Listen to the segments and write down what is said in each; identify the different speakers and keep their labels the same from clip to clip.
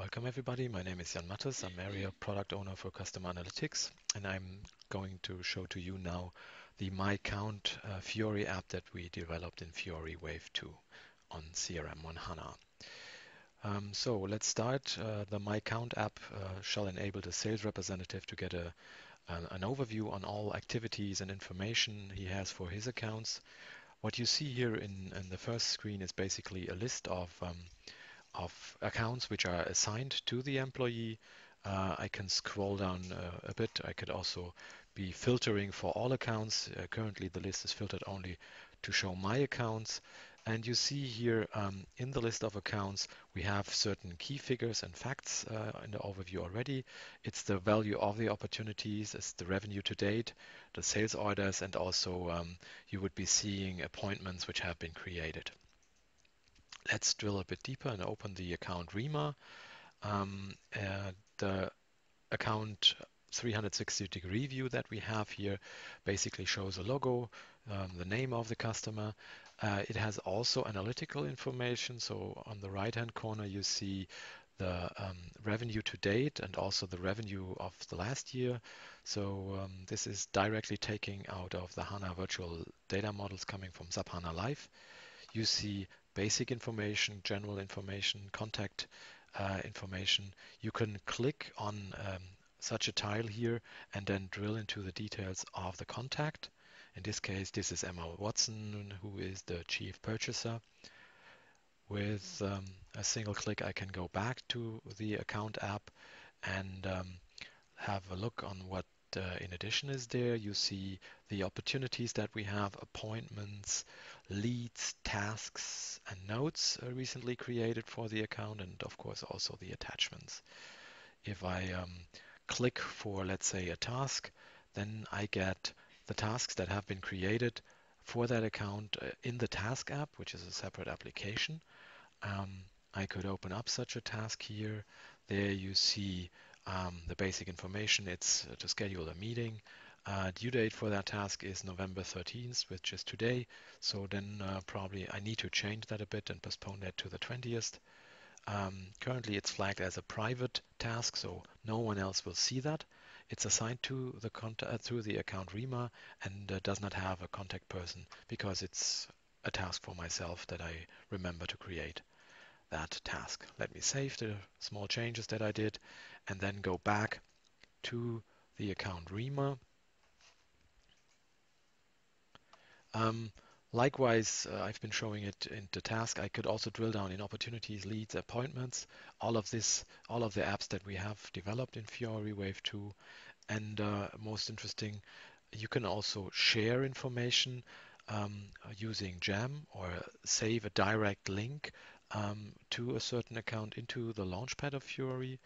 Speaker 1: Welcome everybody. My name is Jan Mattes. I'm area product owner for customer analytics and I'm going to show to you now the My Account uh, Fiori app that we developed in Fiori Wave 2 on CRM on HANA. Um, so let's start. Uh, the My Account app uh, shall enable the sales representative to get a, an, an overview on all activities and information he has for his accounts. What you see here in, in the first screen is basically a list of um, of accounts which are assigned to the employee. Uh, I can scroll down uh, a bit. I could also be filtering for all accounts. Uh, currently the list is filtered only to show my accounts. And you see here um, in the list of accounts, we have certain key figures and facts uh, in the overview already. It's the value of the opportunities, it's the revenue to date, the sales orders, and also um, you would be seeing appointments which have been created. Let's drill a bit deeper and open the account REMA. Um, uh, the account 360 degree view that we have here basically shows a logo, um, the name of the customer. Uh, it has also analytical information. So on the right hand corner, you see the um, revenue to date and also the revenue of the last year. So um, this is directly taking out of the HANA virtual data models coming from SAP HANA Live. You see basic information, general information, contact uh, information. You can click on um, such a tile here and then drill into the details of the contact. In this case, this is Emma Watson, who is the chief purchaser. With um, a single click, I can go back to the account app and um, have a look on what uh, in addition is there. You see the opportunities that we have, appointments, leads, tasks, and notes uh, recently created for the account, and of course also the attachments. If I um, click for, let's say, a task, then I get the tasks that have been created for that account uh, in the task app, which is a separate application. Um, I could open up such a task here. There you see um, the basic information. It's uh, to schedule a meeting. Uh, due date for that task is November 13th, which is today. So then uh, probably I need to change that a bit and postpone that to the 20th. Um, currently it's flagged as a private task, so no one else will see that. It's assigned to the uh, through the account REMA and uh, does not have a contact person because it's a task for myself that I remember to create that task. Let me save the small changes that I did and then go back to the account REMA Um, likewise, uh, I've been showing it in the task. I could also drill down in opportunities, leads, appointments, all of this, all of the apps that we have developed in Fiori Wave 2. And uh, most interesting, you can also share information um, using Jam or save a direct link um, to a certain account into the launchpad of Fiori.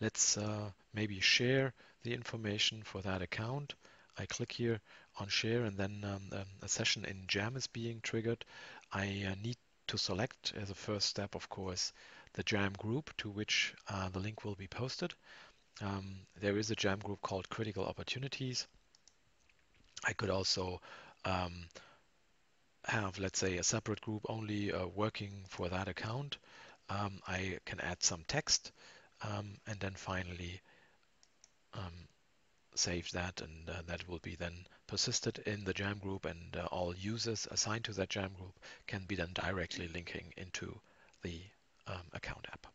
Speaker 1: Let's uh, maybe share the information for that account. I click here on share and then um, um, a session in Jam is being triggered. I uh, need to select as a first step, of course, the Jam group to which uh, the link will be posted. Um, there is a Jam group called Critical Opportunities. I could also um, have, let's say, a separate group only uh, working for that account. Um, I can add some text um, and then finally save that and uh, that will be then persisted in the jam group and uh, all users assigned to that jam group can be then directly linking into the um, account app.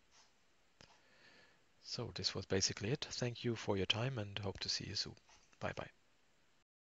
Speaker 1: So this was basically it. Thank you for your time and hope to see you soon. Bye bye.